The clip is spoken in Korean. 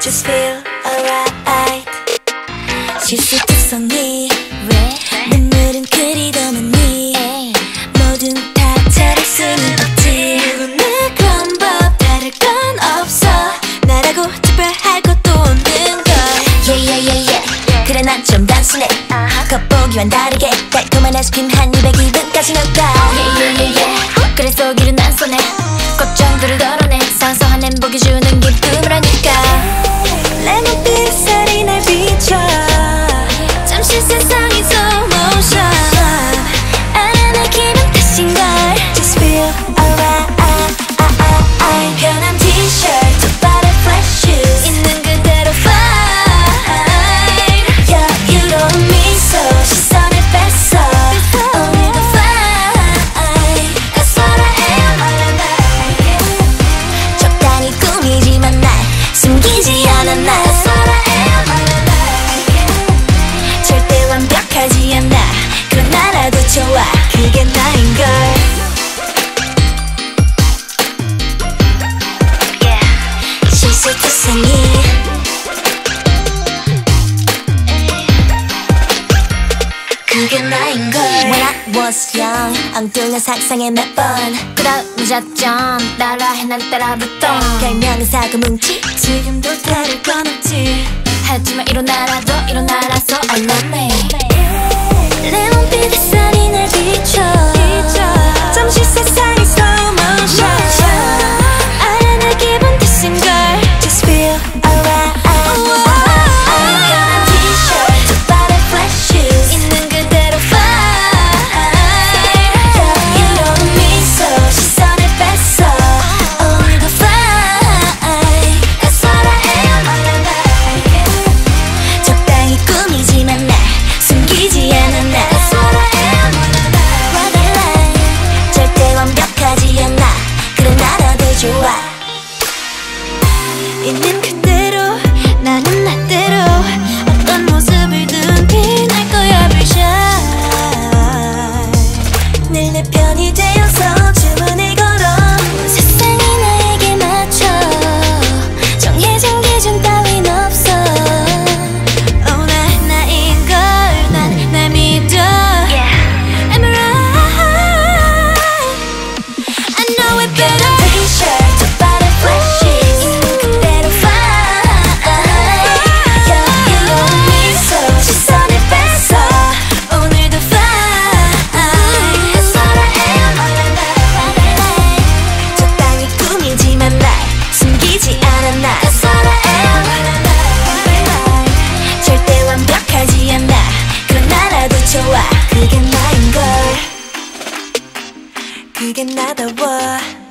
Just feel alright. 실수 특성이 왜? 눈물은 그리던 언니. 모든 다 잘할 수는 없지. 누구나 그런 법 다를 건 없어. 나라고 특별할 것도 없는 걸. 그래 난 좀 단순해. Uh-huh. 겉보기만 다르게 달콤한 아이스크림 한 입에 기분까지 넣다 엉뚱한 상상에 몇번 끌어잡점 따라해 난 따라붙던 별명은 사고 뭉치. 지금도 다를 건 없지. 하지만 일어나라도 일어나라서 얼른 what